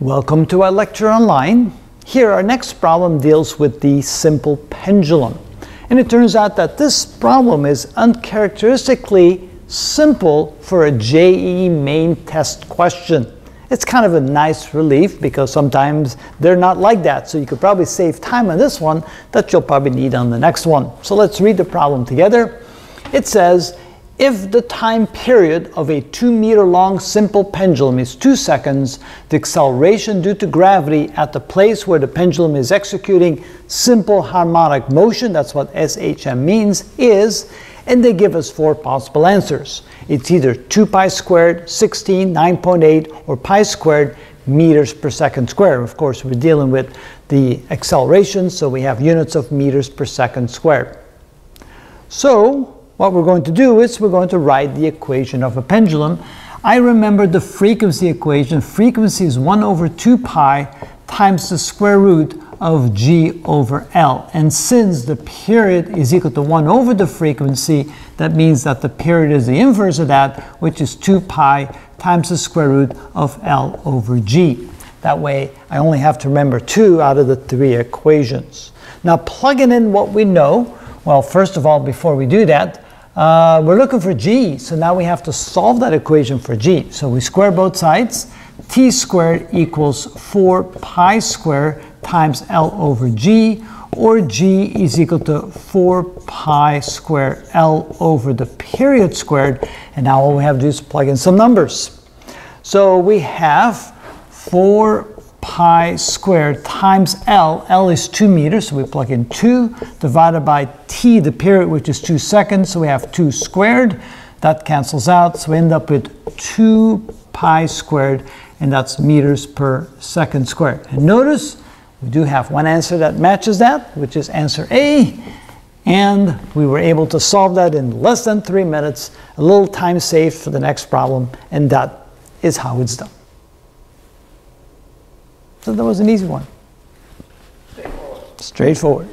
Welcome to ilectureonline. Here our next problem deals with the simple pendulum. And it turns out that this problem is uncharacteristically simple for a JEE main test question. It's kind of a nice relief because sometimes they're not like that. So you could probably save time on this one that you'll probably need on the next one. So let's read the problem together. It says, if the time period of a 2 meter long simple pendulum is 2 seconds, the acceleration due to gravity at the place where the pendulum is executing simple harmonic motion, that's what SHM means, is, and they give us four possible answers. It's either 2 pi squared, 16, 9.8, or pi squared meters per second squared. Of course, we're dealing with the acceleration, so we have units of meters per second squared. So, what we're going to do is we're going to write the equation of a pendulum. I remember the frequency equation. Frequency is 1 over 2 pi times the square root of g over L. And since the period is equal to 1 over the frequency, that means that the period is the inverse of that, which is 2 pi times the square root of L over g. That way, I only have to remember two out of the three equations. Now, plugging in what we know, well, first of all, before we do that, uh, we're looking for g, so now we have to solve that equation for g. So we square both sides. t squared equals 4 pi squared times L over g, or g is equal to 4 pi squared L over the period squared. And now all we have to do is plug in some numbers. So we have 4 pi squared times L. L is 2 meters, so we plug in 2 divided by t, the period, which is 2 seconds, so we have 2 squared. That cancels out, so we end up with 2 pi squared, and that's meters per second squared. And notice we do have one answer that matches that, which is answer A. And we were able to solve that in less than three minutes, a little time saved for the next problem, and that is how it's done. So that was an easy one. Straightforward. Straightforward.